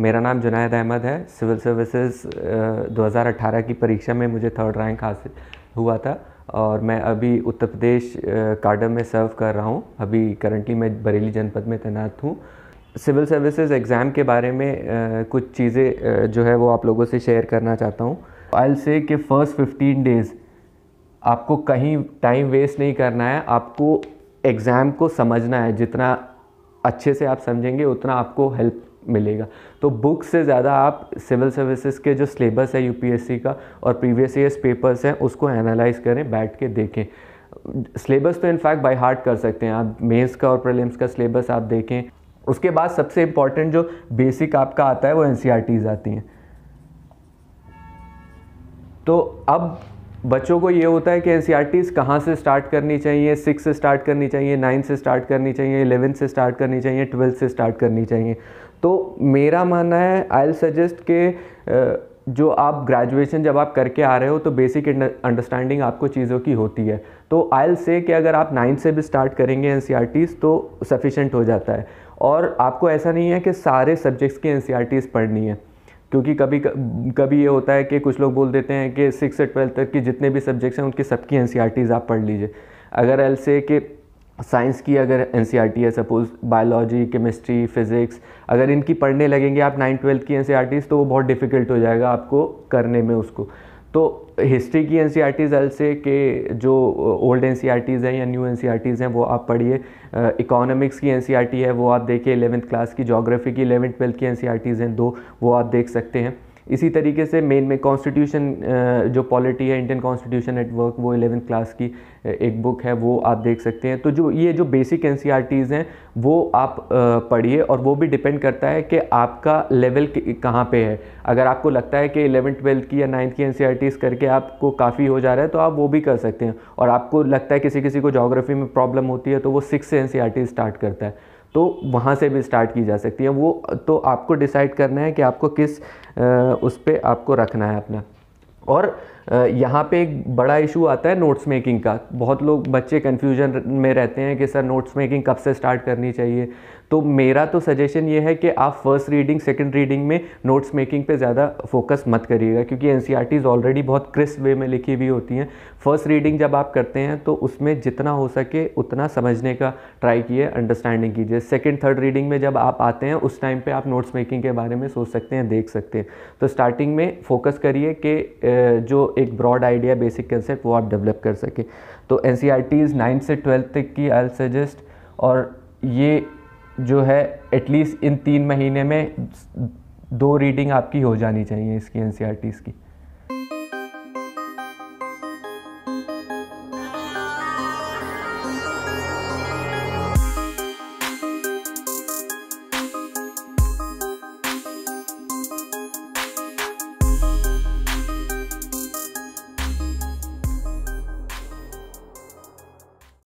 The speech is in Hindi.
मेरा नाम जुनायद अहमद है। सिविल सर्विसेज़ 2018 की परीक्षा में मुझे थर्ड रैंक हासिल हुआ था और मैं अभी उत्तर प्रदेश कार्डम में सर्व कर रहा हूँ। अभी करंटली मैं बरेली जनपद में तैनात हूँ। सिविल सर्विसेज़ एग्ज़ाम के बारे में कुछ चीज़ें जो है वो आप लोगों से शेयर करना चाहता हूँ। आई से कि फ़र्स्ट फिफ्टीन डेज़ आपको कहीं टाइम वेस्ट नहीं करना है। आपको एग्ज़ाम को समझना है। जितना अच्छे से आप समझेंगे, उतना आपको हेल्प मिलेगा। तो बुक से ज़्यादा आप सिविल सर्विसेज़ के जो सिलेबस है यूपीएससी का और प्रीवियस ईयर्स पेपर्स हैं, उसको एनालाइज करें, बैठ के देखें। सिलेबस तो इनफैक्ट बाय हार्ट कर सकते हैं आप। मेंस का और प्रीलिम्स का सिलेबस आप देखें। उसके बाद सबसे इंपॉर्टेंट जो बेसिक आपका आता है, वो एन आती हैं। तो अब बच्चों को ये होता है कि एन सी कहाँ से स्टार्ट करनी चाहिए? सिक्स से स्टार्ट करनी चाहिए नाइन्थ से स्टार्ट करनी चाहिए इलेवेंथ से स्टार्ट करनी चाहिए ट्वेल्थ से स्टार्ट करनी चाहिए। तो मेरा मानना है आई एल सजेस्ट के जो आप ग्रेजुएशन जब आप करके आ रहे हो तो बेसिक अंडरस्टैंडिंग आपको चीज़ों की होती है। तो आई एल से कि अगर आप नाइन्थ से भी स्टार्ट करेंगे एन तो सफिशेंट हो जाता है। और आपको ऐसा नहीं है कि सारे सब्जेक्ट्स की एन पढ़नी है। क्योंकि कभी कभी ये होता है कि कुछ लोग बोल देते हैं कि सिक्स से ट्वेल्थ तक की जितने भी सब्जेक्ट्स हैं, उनकी सबकी एन आप पढ़ लीजिए। अगर एल से कि साइंस की अगर एन है सपोज़ बायोलॉजी केमिस्ट्री फिज़िक्स अगर इनकी पढ़ने लगेंगे आप नाइन्थ ट्वेल्थ की एन तो वो बहुत डिफ़िकल्ट हो जाएगा आपको करने में उसको। तो हिस्ट्री की एन सी से के जो ओल्ड एन सी हैं या न्यू एन सी हैं, वो आप पढ़िए। इकोनॉमिक्स की एन सी है, वो आप देखिए एलेवंथ क्लास की जोग्राफी की एलेवेंथ ट्वेल्थ की एन सी हैं, दो, वो आप देख सकते हैं। इसी तरीके से मेन में कॉन्स्टिट्यूशन जो पॉलिटी है इंडियन कॉन्स्टिट्यूशन नेटवर्क वो इलेवेंथ क्लास की एक बुक है, वो आप देख सकते हैं। तो जो ये जो बेसिक एन हैं, वो आप पढ़िए और वो भी डिपेंड करता है कि आपका लेवल कहाँ पे है। अगर आपको लगता है कि इलेवन ट्वेल्थ की या नाइन्थ की एन करके आपको काफ़ी हो जा रहा है तो आप वो भी कर सकते हैं। और आपको लगता है किसी किसी को जोग्राफी में प्रॉब्लम होती है तो वो सिक्स से एन स्टार्ट करता है। तो वहाँ से भी स्टार्ट की जा सकती है। वो तो आपको डिसाइड करना है कि आपको किस उस पर आपको रखना है अपना। और यहाँ पे एक बड़ा इशू आता है नोट्स मेकिंग का। बहुत लोग, बच्चे कन्फ्यूज़न में रहते हैं कि सर नोट्स मेकिंग कब से स्टार्ट करनी चाहिए? तो मेरा तो सजेशन ये है कि आप फ़र्स्ट रीडिंग सेकंड रीडिंग में नोट्स मेकिंग पे ज़्यादा फोकस मत करिएगा, क्योंकि एन ऑलरेडी बहुत क्रिस्प वे में लिखी हुई होती हैं। फ़र्स्ट रीडिंग जब आप करते हैं तो उसमें जितना हो सके उतना समझने का ट्राई कीजिए अंडरस्टैंडिंग कीजिए। सेकेंड थर्ड रीडिंग में जब आप आते हैं, उस टाइम पर आप नोट्स मेकिंग के बारे में सोच सकते हैं, देख सकते हैं। तो स्टार्टिंग में फोकस करिए कि जो एक ब्रॉड आइडिया बेसिक कंसेप्ट वो आप डेवलप कर सकें। तो N C R Ts ninth से ट्वेल्थ तक की आई सजेस्ट और ये जो है एटलीस्ट इन तीन महीने में दो रीडिंग आपकी हो जानी चाहिए इसकी एन की।